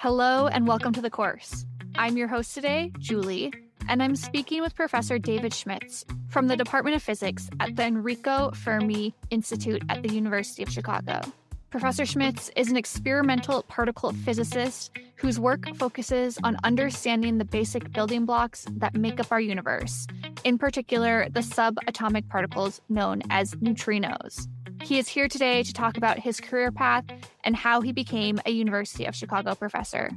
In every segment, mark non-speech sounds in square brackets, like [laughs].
Hello and welcome to the course. I'm your host today, Julie, and I'm speaking with Professor David Schmitz from the Department of Physics at the Enrico Fermi Institute at the University of Chicago. Professor Schmitz is an experimental particle physicist whose work focuses on understanding the basic building blocks that make up our universe, in particular, the subatomic particles known as neutrinos. He is here today to talk about his career path and how he became a University of Chicago professor.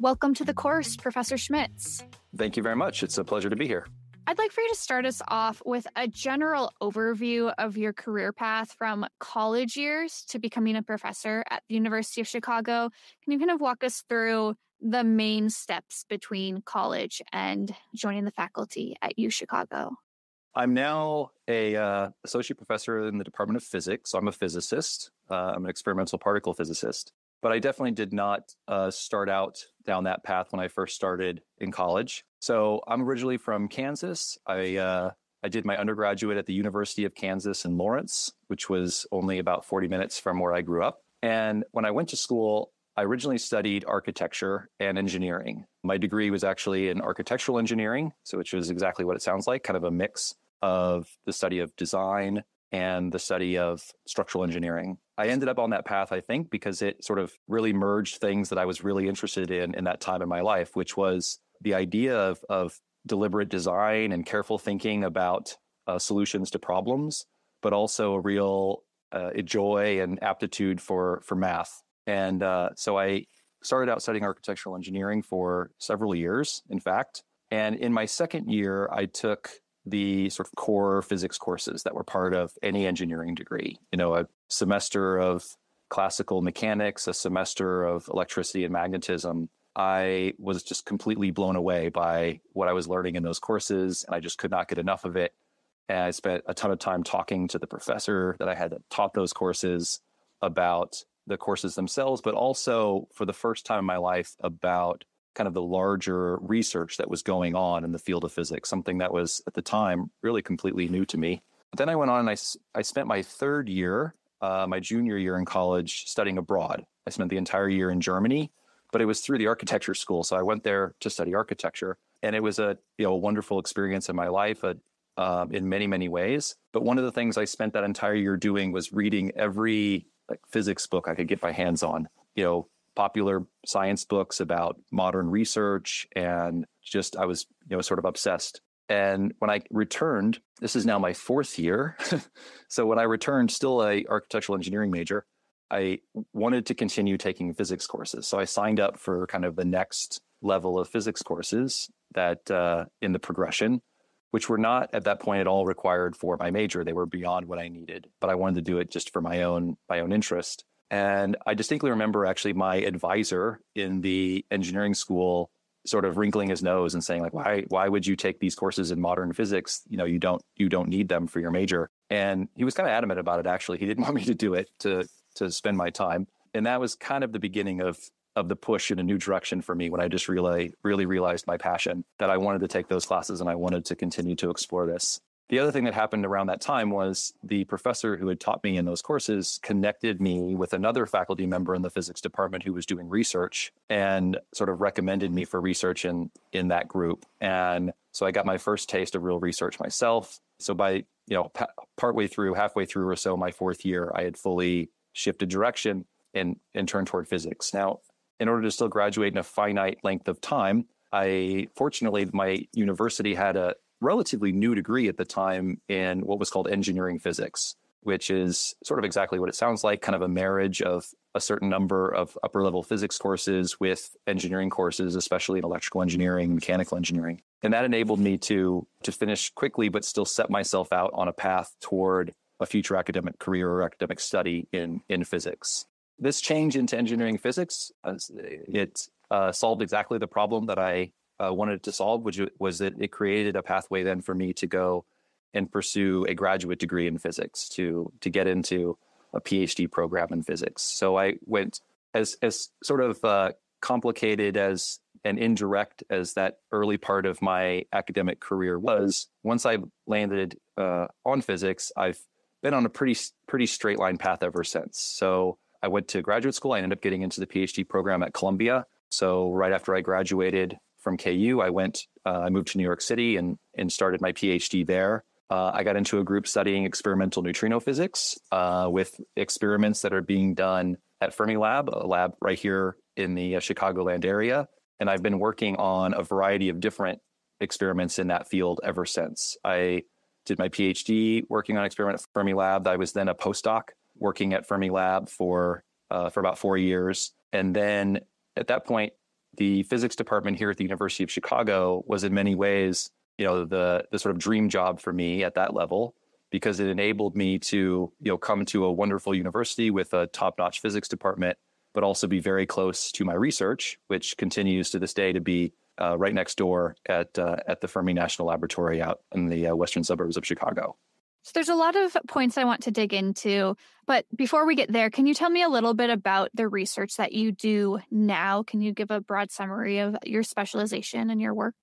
Welcome to the course, Professor Schmitz. Thank you very much. It's a pleasure to be here. I'd like for you to start us off with a general overview of your career path from college years to becoming a professor at the University of Chicago. Can you kind of walk us through the main steps between college and joining the faculty at U Chicago? I'm now a uh, associate professor in the Department of Physics. So I'm a physicist. Uh, I'm an experimental particle physicist. But I definitely did not uh, start out down that path when I first started in college. So I'm originally from Kansas. I uh, I did my undergraduate at the University of Kansas in Lawrence, which was only about 40 minutes from where I grew up. And when I went to school, I originally studied architecture and engineering. My degree was actually in architectural engineering, so which was exactly what it sounds like, kind of a mix of the study of design and the study of structural engineering. I ended up on that path, I think, because it sort of really merged things that I was really interested in in that time in my life, which was the idea of, of deliberate design and careful thinking about uh, solutions to problems, but also a real uh, joy and aptitude for for math. And uh, so I started out studying architectural engineering for several years, in fact. And in my second year, I took the sort of core physics courses that were part of any engineering degree. You know, a semester of classical mechanics, a semester of electricity and magnetism. I was just completely blown away by what I was learning in those courses, and I just could not get enough of it. And I spent a ton of time talking to the professor that I had taught those courses about the courses themselves, but also for the first time in my life about kind of the larger research that was going on in the field of physics, something that was at the time really completely new to me. But then I went on and I, I spent my third year, uh, my junior year in college, studying abroad. I spent the entire year in Germany, but it was through the architecture school. So I went there to study architecture. And it was a you know a wonderful experience in my life uh, in many many ways. But one of the things I spent that entire year doing was reading every like physics book I could get my hands on. You know, popular science books about modern research and just I was you know sort of obsessed. And when I returned, this is now my fourth year. [laughs] so when I returned, still a architectural engineering major, I wanted to continue taking physics courses. So I signed up for kind of the next level of physics courses that uh, in the progression, which were not at that point at all required for my major. They were beyond what I needed, but I wanted to do it just for my own my own interest. And I distinctly remember actually my advisor in the engineering school sort of wrinkling his nose and saying like why why would you take these courses in modern physics? You know you don't you don't need them for your major. And he was kind of adamant about it actually. He didn't [laughs] want me to do it to to spend my time. And that was kind of the beginning of of the push in a new direction for me when I just really really realized my passion that I wanted to take those classes and I wanted to continue to explore this the other thing that happened around that time was the professor who had taught me in those courses connected me with another faculty member in the physics department who was doing research and sort of recommended me for research in in that group. And so I got my first taste of real research myself. So by you know pa- partway through, halfway through or so, my fourth year, I had fully shifted direction and and turned toward physics. Now, in order to still graduate in a finite length of time, I fortunately my university had a relatively new degree at the time in what was called engineering physics, which is sort of exactly what it sounds like kind of a marriage of a certain number of upper level physics courses with engineering courses, especially in electrical engineering, mechanical engineering. And that enabled me to, to finish quickly, but still set myself out on a path toward a future academic career or academic study in, in physics. This change into engineering physics, uh, it uh, solved exactly the problem that I uh, wanted to solve, which was that it created a pathway then for me to go and pursue a graduate degree in physics to to get into a PhD program in physics. So I went as as sort of uh, complicated as and indirect as that early part of my academic career was. Once I landed uh, on physics, I've been on a pretty pretty straight line path ever since. So I went to graduate school. I ended up getting into the PhD program at Columbia. So right after I graduated from KU, I went, uh, I moved to New York City and and started my PhD there. Uh, I got into a group studying experimental neutrino physics uh, with experiments that are being done at Fermilab, a lab right here in the uh, Chicagoland area. And I've been working on a variety of different experiments in that field ever since. I did my PhD working on experiment at Fermilab. I was then a postdoc working at Fermilab for uh, for about four years, and then at that point, the physics department here at the University of Chicago was in many ways, you know, the the sort of dream job for me at that level because it enabled me to, you know, come to a wonderful university with a top-notch physics department, but also be very close to my research, which continues to this day to be uh, right next door at uh, at the Fermi National Laboratory out in the uh, western suburbs of Chicago. So there's a lot of points I want to dig into, but before we get there, can you tell me a little bit about the research that you do now? Can you give a broad summary of your specialization and your work?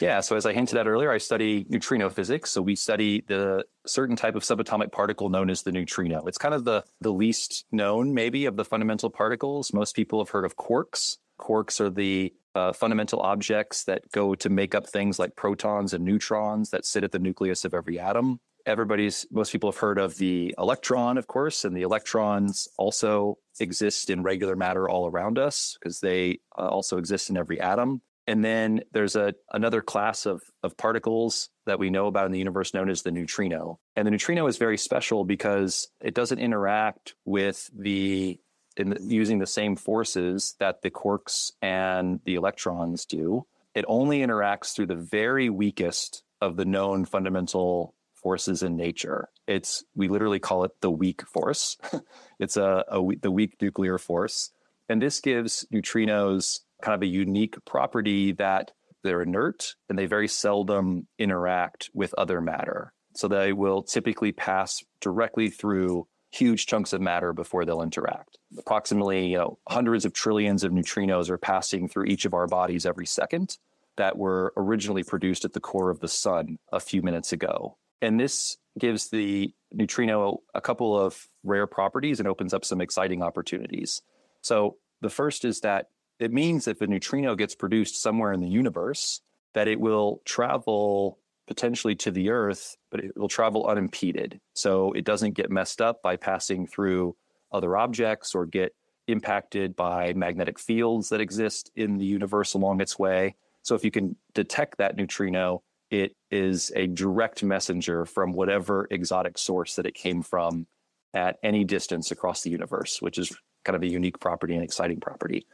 Yeah, so as I hinted at earlier, I study neutrino physics. So we study the certain type of subatomic particle known as the neutrino. It's kind of the the least known maybe of the fundamental particles. Most people have heard of quarks. Quarks are the uh, fundamental objects that go to make up things like protons and neutrons that sit at the nucleus of every atom. Everybody's, most people have heard of the electron, of course, and the electrons also exist in regular matter all around us because they uh, also exist in every atom. And then there's a another class of of particles that we know about in the universe known as the neutrino. And the neutrino is very special because it doesn't interact with the in the, using the same forces that the quarks and the electrons do. It only interacts through the very weakest of the known fundamental forces in nature. It's we literally call it the weak force. [laughs] it's a, a the weak nuclear force, and this gives neutrinos kind of a unique property that they're inert and they very seldom interact with other matter. So they will typically pass directly through huge chunks of matter before they'll interact. Approximately, you know, hundreds of trillions of neutrinos are passing through each of our bodies every second that were originally produced at the core of the sun a few minutes ago. And this gives the neutrino a couple of rare properties and opens up some exciting opportunities. So the first is that it means if a neutrino gets produced somewhere in the universe, that it will travel potentially to the Earth, but it will travel unimpeded. So it doesn't get messed up by passing through other objects or get impacted by magnetic fields that exist in the universe along its way. So if you can detect that neutrino, it is a direct messenger from whatever exotic source that it came from at any distance across the universe, which is kind of a unique property and exciting property.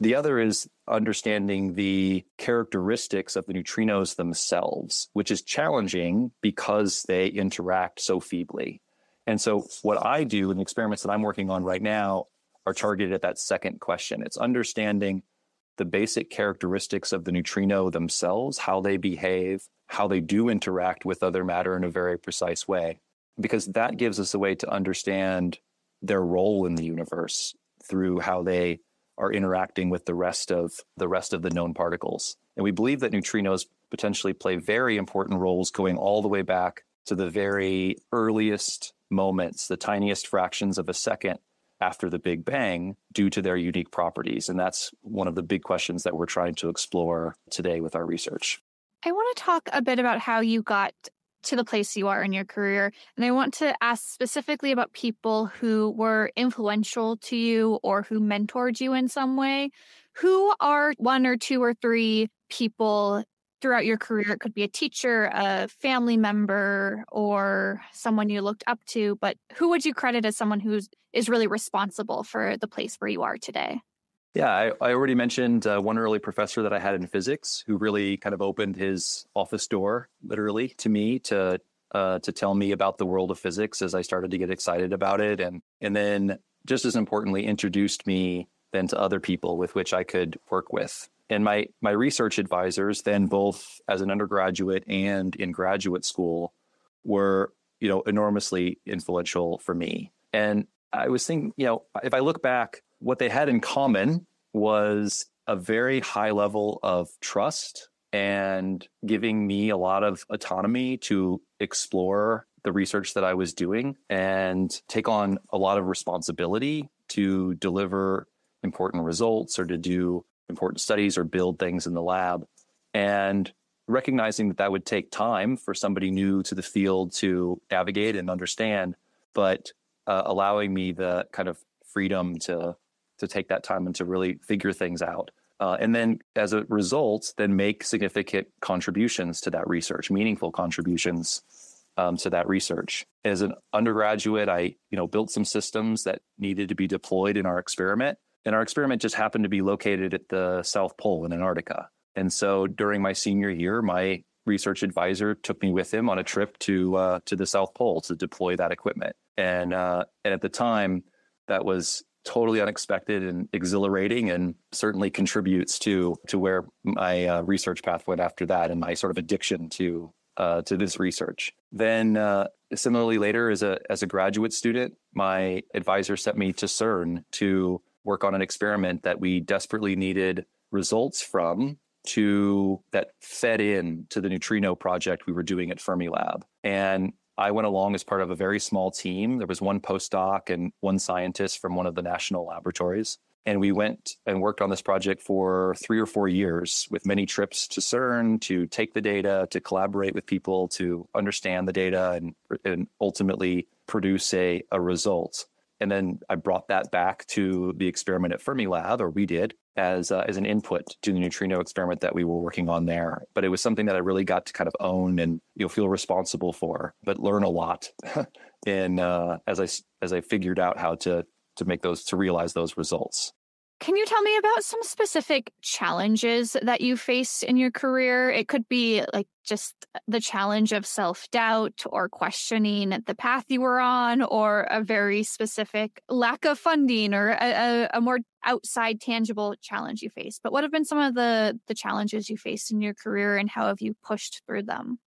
The other is understanding the characteristics of the neutrinos themselves, which is challenging because they interact so feebly. And so, what I do in the experiments that I'm working on right now are targeted at that second question. It's understanding the basic characteristics of the neutrino themselves, how they behave, how they do interact with other matter in a very precise way, because that gives us a way to understand their role in the universe through how they are interacting with the rest of the rest of the known particles. And we believe that neutrinos potentially play very important roles going all the way back to the very earliest moments, the tiniest fractions of a second after the Big Bang due to their unique properties. And that's one of the big questions that we're trying to explore today with our research. I want to talk a bit about how you got to the place you are in your career. And I want to ask specifically about people who were influential to you or who mentored you in some way. Who are one or two or three people throughout your career? It could be a teacher, a family member, or someone you looked up to, but who would you credit as someone who is really responsible for the place where you are today? Yeah, I, I already mentioned uh, one early professor that I had in physics who really kind of opened his office door, literally, to me to uh, to tell me about the world of physics as I started to get excited about it, and and then just as importantly, introduced me then to other people with which I could work with. And my my research advisors, then both as an undergraduate and in graduate school, were you know enormously influential for me. And I was thinking, you know, if I look back what they had in common was a very high level of trust and giving me a lot of autonomy to explore the research that I was doing and take on a lot of responsibility to deliver important results or to do important studies or build things in the lab. And recognizing that that would take time for somebody new to the field to navigate and understand, but uh, allowing me the kind of freedom to to take that time and to really figure things out. Uh, and then as a result, then make significant contributions to that research, meaningful contributions um, to that research. As an undergraduate, I you know built some systems that needed to be deployed in our experiment, and our experiment just happened to be located at the South Pole in Antarctica. And so during my senior year, my research advisor took me with him on a trip to uh, to the South Pole to deploy that equipment. And uh, and at the time, that was totally unexpected and exhilarating, and certainly contributes to to where my uh, research path went after that, and my sort of addiction to uh, to this research. Then, uh, similarly, later as a as a graduate student, my advisor sent me to CERN to work on an experiment that we desperately needed results from to that fed in to the neutrino project we were doing at Fermilab. And I went along as part of a very small team. There was one postdoc and one scientist from one of the national laboratories. And we went and worked on this project for three or four years with many trips to CERN to take the data, to collaborate with people, to understand the data, and, and ultimately produce a, a result. And then I brought that back to the experiment at Fermilab, or we did, as uh, as an input to the neutrino experiment that we were working on there. But it was something that I really got to kind of own and you know feel responsible for, but learn a lot [laughs] in uh, as I as I figured out how to to make those to realize those results. Can you tell me about some specific challenges that you face in your career? It could be like just the challenge of self doubt or questioning the path you were on, or a very specific lack of funding or a, a, more outside tangible challenge you face. But what have been some of the, the challenges you faced in your career and how have you pushed through them?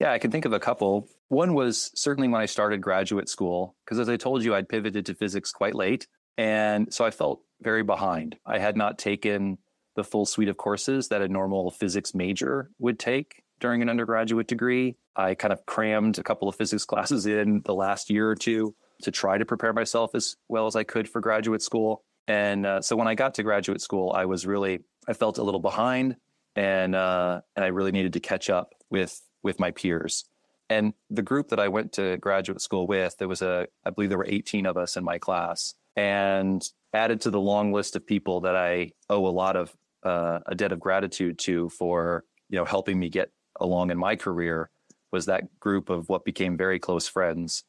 Yeah, I can think of a couple. One was certainly when I started graduate school, because as I told you, I'd pivoted to physics quite late. And so I felt very behind. I had not taken the full suite of courses that a normal physics major would take during an undergraduate degree. I kind of crammed a couple of physics classes in the last year or two to try to prepare myself as well as I could for graduate school. And uh, so when I got to graduate school, I was really I felt a little behind, and uh, and I really needed to catch up with with my peers. And the group that I went to graduate school with, there was a I believe there were 18 of us in my class, and added to the long list of people that I owe a lot of uh, a debt of gratitude to for you know helping me get along in my career was that group of what became very close friends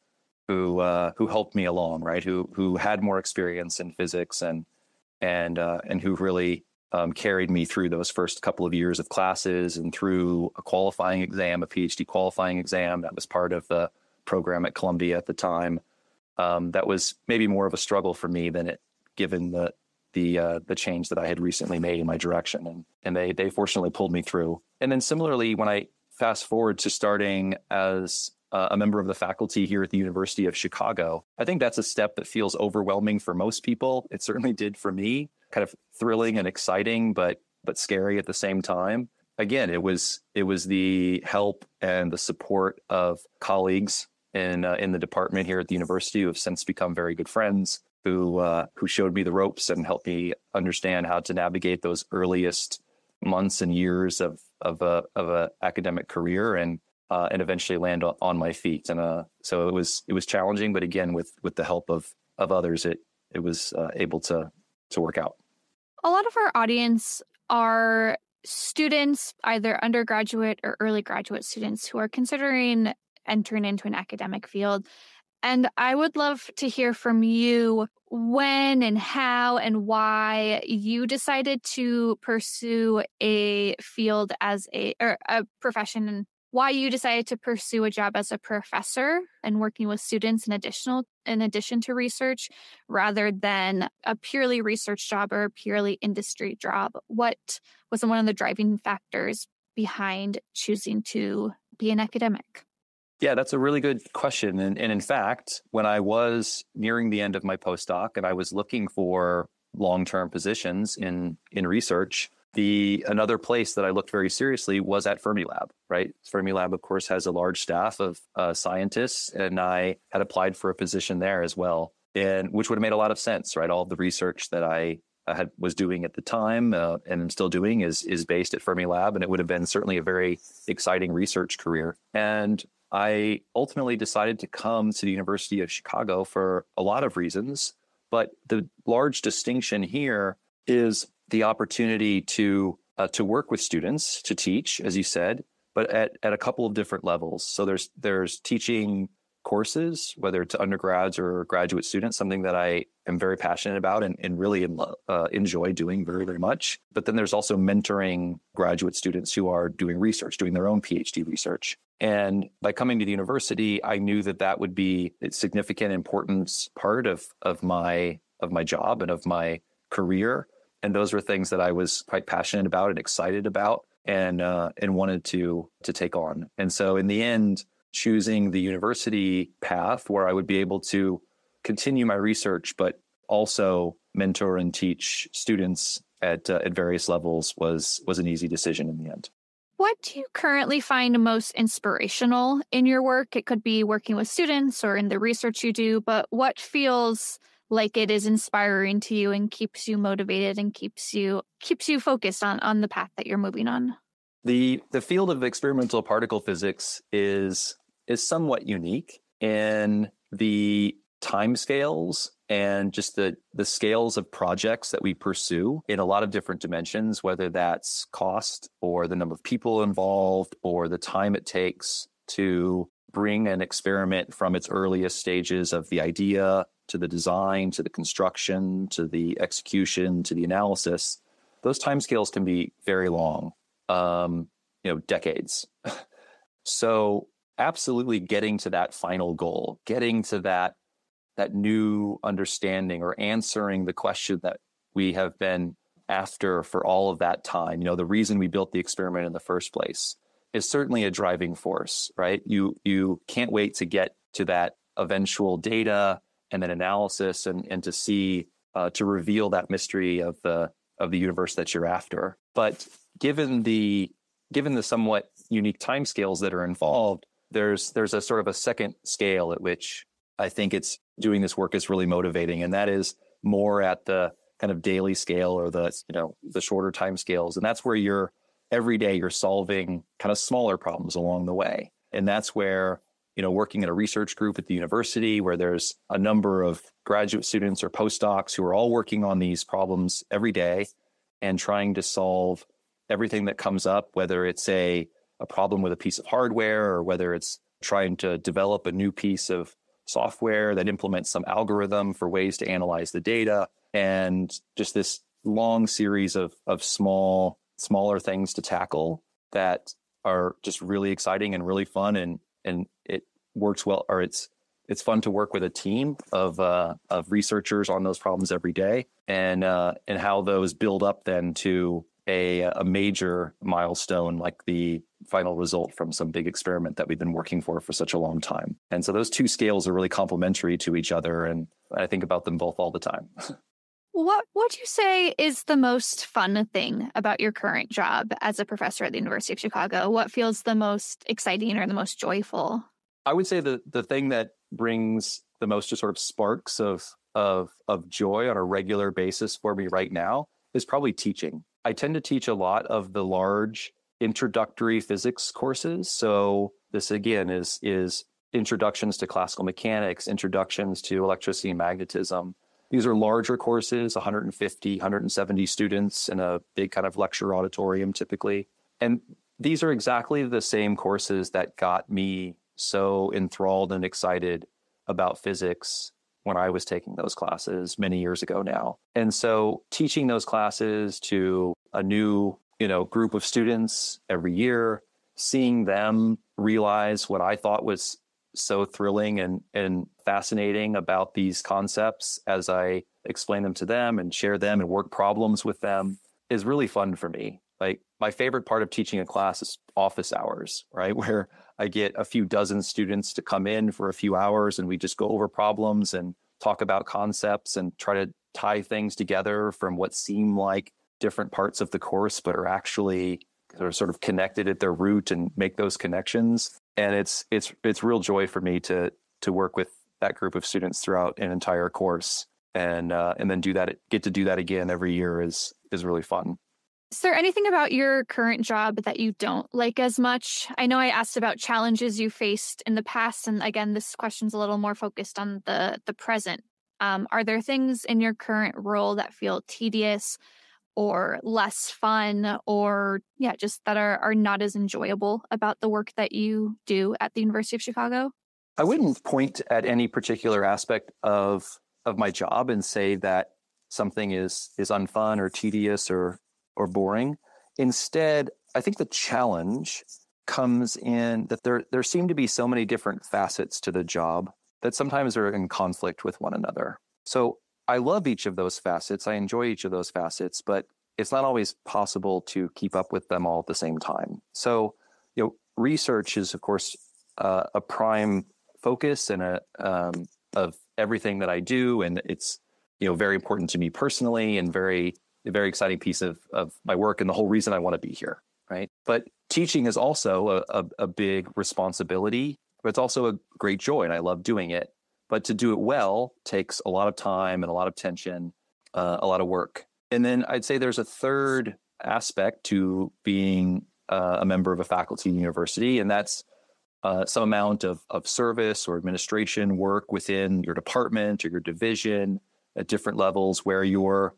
who uh, who helped me along, right? Who who had more experience in physics and and uh, and who really um, carried me through those first couple of years of classes and through a qualifying exam, a PhD qualifying exam that was part of the program at Columbia at the time. Um, that was maybe more of a struggle for me than it given the the uh, the change that I had recently made in my direction, and and they they fortunately pulled me through. And then similarly, when I fast forward to starting as uh, a member of the faculty here at the University of Chicago, I think that's a step that feels overwhelming for most people. It certainly did for me. Kind of thrilling and exciting, but but scary at the same time. Again, it was it was the help and the support of colleagues in uh, in the department here at the university who have since become very good friends who uh, who showed me the ropes and helped me understand how to navigate those earliest months and years of of a of a academic career and uh, and eventually land on, my feet. And uh, so it was it was challenging, but again, with with the help of of others, it it was uh, able to to work out. A lot of our audience are students, either undergraduate or early graduate students, who are considering entering into an academic field. And I would love to hear from you when and how and why you decided to pursue a field as a or a profession and why you decided to pursue a job as a professor and working with students in additional in addition to research rather than a purely research job or a purely industry job what was one of the driving factors behind choosing to be an academic yeah, that's a really good question. And, and in fact, when I was nearing the end of my postdoc and I was looking for long term positions in, in research, the another place that I looked very seriously was at Fermilab, right? Fermilab, of course, has a large staff of uh, scientists, and I had applied for a position there as well, and which would have made a lot of sense, right? All of the research that I had was doing at the time uh, and still doing is is based at Fermilab, and it would have been certainly a very exciting research career. And I ultimately decided to come to the University of Chicago for a lot of reasons, but the large distinction here is the opportunity to uh, to work with students to teach, as you said, but at at a couple of different levels. So there's there's teaching courses, whether it's undergrads or graduate students, something that I am very passionate about and, and really uh, enjoy doing very, very much. But then there's also mentoring graduate students who are doing research, doing their own PhD research. And by coming to the university, I knew that that would be a significant, important part of, of my of my job and of my career. And those were things that I was quite passionate about and excited about and uh, and wanted to to take on. And so in the end, choosing the university path where I would be able to continue my research, but also mentor and teach students at uh, at various levels was was an easy decision in the end. What do you currently find most inspirational in your work? It could be working with students or in the research you do, but what feels like it is inspiring to you and keeps you motivated and keeps you keeps you focused on on the path that you're moving on? The the field of experimental particle physics is is somewhat unique in the timescales and just the the scales of projects that we pursue in a lot of different dimensions whether that's cost or the number of people involved or the time it takes to bring an experiment from its earliest stages of the idea to the design to the construction to the execution to the analysis. Those timescales can be very long um, you know decades. [laughs] So absolutely getting to that final goal, getting to that that new understanding or answering the question that we have been after for all of that time. You know, the reason we built the experiment in the first place is certainly a driving force, right? You you can't wait to get to that eventual data and then analysis and and to see uh, to reveal that mystery of the of the universe that you're after. But given the given the somewhat unique timescales that are involved, there's there's a sort of a second scale at which I think it's doing this work is really motivating, and that is more at the kind of daily scale or the you know the shorter time scales, and that's where you're every day you're solving kind of smaller problems along the way, and that's where you know working in a research group at the university where there's a number of graduate students or postdocs who are all working on these problems every day and trying to solve everything that comes up, whether it's a a problem with a piece of hardware or whether it's trying to develop a new piece of software that implements some algorithm for ways to analyze the data and just this long series of of small smaller things to tackle that are just really exciting and really fun and and it works well or it's it's fun to work with a team of uh, of researchers on those problems every day and uh, and how those build up then to a, a major milestone like the final result from some big experiment that we've been working for for such a long time. And so those two scales are really complementary to each other. And I think about them both all the time. [laughs] what would you say is the most fun thing about your current job as a professor at the University of Chicago? What feels the most exciting or the most joyful? I would say the the thing that brings the most just sort of sparks of of of joy on a regular basis for me right now is probably teaching. I tend to teach a lot of the large introductory physics courses. So this again is is introductions to classical mechanics, introductions to electricity and magnetism. These are larger courses, 150, 170 students in a big kind of lecture auditorium typically. And these are exactly the same courses that got me so enthralled and excited about physics when I was taking those classes many years ago now. And so teaching those classes to a new, you know, group of students every year, seeing them realize what I thought was so thrilling and and fascinating about these concepts as I explain them to them and share them and work problems with them is really fun for me. Like my favorite part of teaching a class is office hours, right? [laughs] Where I get a few dozen students to come in for a few hours and we just go over problems and talk about concepts and try to tie things together from what seem like different parts of the course, but are actually sort of connected at their root and make those connections. And it's it's it's real joy for me to to work with that group of students throughout an entire course and uh, and then do that get to do that again every year is is really fun. Is there anything about your current job that you don't like as much? I know I asked about challenges you faced in the past, and again, this question's a little more focused on the the present. Um, are there things in your current role that feel tedious or less fun, or yeah, just that are are not as enjoyable about the work that you do at the University of Chicago? I wouldn't point at any particular aspect of of my job and say that something is is unfun or tedious or or boring. Instead, I think the challenge comes in that there there seem to be so many different facets to the job that sometimes are in conflict with one another. So I love each of those facets. I enjoy each of those facets, but it's not always possible to keep up with them all at the same time. So, you know, research is of course uh, a prime focus and a um, of everything that I do, and it's you know very important to me personally and very a very exciting piece of of my work and the whole reason I want to be here. Right, but teaching is also a, a, a big responsibility, but it's also a great joy, and I love doing it. But to do it well takes a lot of time and a lot of tension, uh, a lot of work. And then I'd say there's a third aspect to being uh, a member of a faculty university, and that's uh, some amount of, of service or administration work within your department or your division at different levels where you're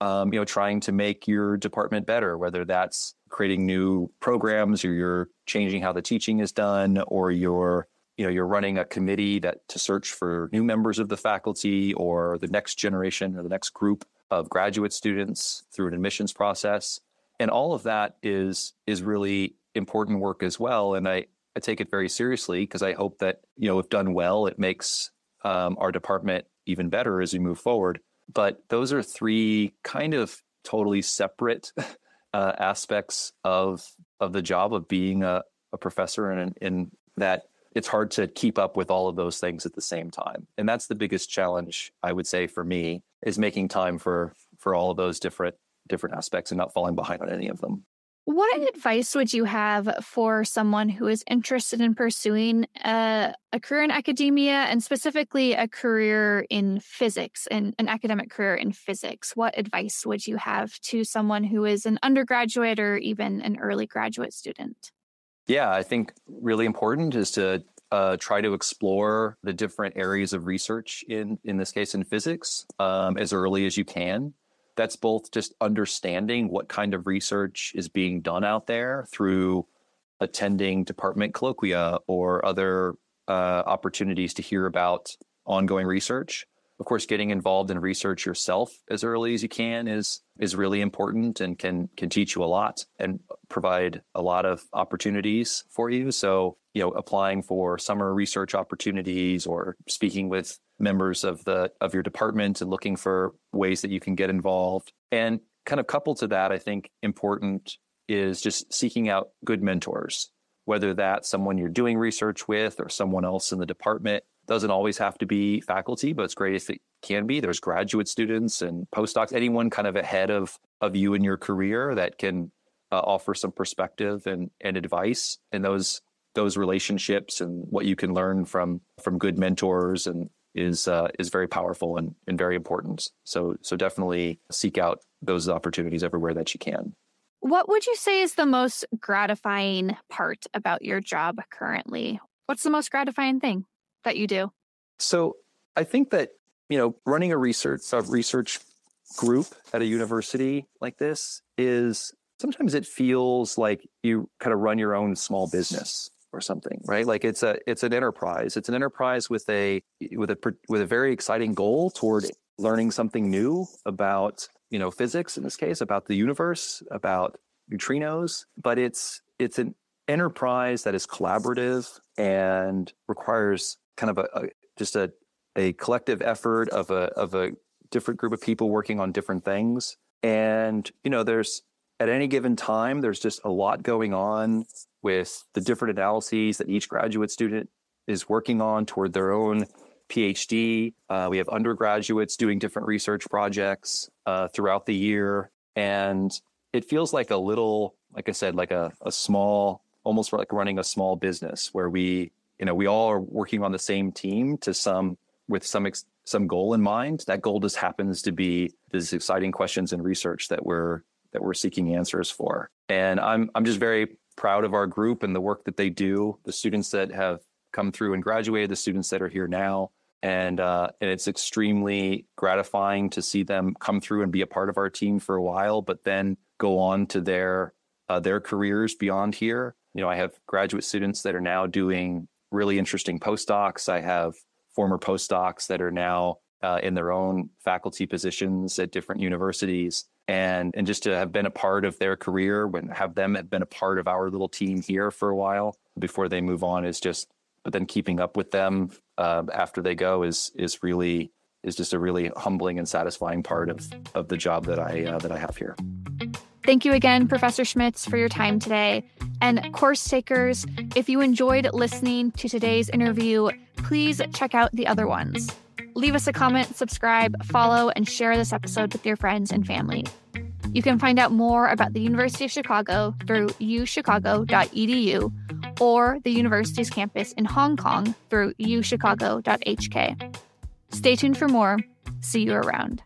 um, you know trying to make your department better whether that's creating new programs or you're changing how the teaching is done or you're you know you're running a committee that to search for new members of the faculty or the next generation or the next group of graduate students through an admissions process and all of that is is really important work as well and i I take it very seriously because I hope that you know if done well, it makes um, our department even better as we move forward. But those are three kind of totally separate [laughs] uh, aspects of of the job of being a, a professor, and in that it's hard to keep up with all of those things at the same time. And that's the biggest challenge I would say for me is making time for for all of those different different aspects and not falling behind on any of them. What advice would you have for someone who is interested in pursuing a, a career in academia and specifically a career in physics and an academic career in physics? What advice would you have to someone who is an undergraduate or even an early graduate student? Yeah, I think really important is to uh, try to explore the different areas of research in in this case in physics um, as early as you can that's both just understanding what kind of research is being done out there through attending department colloquia or other uh, opportunities to hear about ongoing research. Of course, getting involved in research yourself as early as you can is is really important and can can teach you a lot and provide a lot of opportunities for you. So, you know, applying for summer research opportunities or speaking with members of the of your department and looking for ways that you can get involved. And kind of coupled to that, I think important is just seeking out good mentors, whether that's someone you're doing research with or someone else in the department. Doesn't always have to be faculty, but it's great if it can be. There's graduate students and postdocs, anyone kind of ahead of of you in your career that can uh, offer some perspective and and advice. And those those relationships and what you can learn from from good mentors and is uh, is very powerful and, and very important. So so definitely seek out those opportunities everywhere that you can. What would you say is the most gratifying part about your job currently? What's the most gratifying thing that you do? So I think that you know running a research a research group at a university like this is sometimes it feels like you kind of run your own small business or something right? Like it's a it's an enterprise. It's an enterprise with a with a with a very exciting goal toward learning something new about you know physics in this case about the universe about neutrinos. But it's it's an enterprise that is collaborative and requires kind of a, a just a a collective effort of a of a different group of people working on different things. And you know there's at any given time there's just a lot going on with the different analyses that each graduate student is working on toward their own PhD. Uh, we have undergraduates doing different research projects uh, throughout the year. And it feels like a little, like I said, like a, a small, almost like running a small business where we, you know, we all are working on the same team to some with some ex- some goal in mind. That goal just happens to be these exciting questions and research that we're that we're seeking answers for. And I'm I'm just very proud of our group and the work that they do. The students that have come through and graduated, the students that are here now, and uh, and it's extremely gratifying to see them come through and be a part of our team for a while, but then go on to their uh, their careers beyond here. You know, I have graduate students that are now doing really interesting postdocs. I have former postdocs that are now uh, in their own faculty positions at different universities and and just to have been a part of their career when have them have been a part of our little team here for a while before they move on is just but then keeping up with them uh, after they go is is really is just a really humbling and satisfying part of of the job that I uh, that I have here. Thank you again, Professor Schmitz, for your time today. And course takers, if you enjoyed listening to today's interview, please check out the other ones. Leave us a comment, subscribe, follow, and share this episode with your friends and family. You can find out more about the University of Chicago through uchicago.edu or the university's campus in Hong Kong through uchicago.hk. Stay tuned for more. See you around.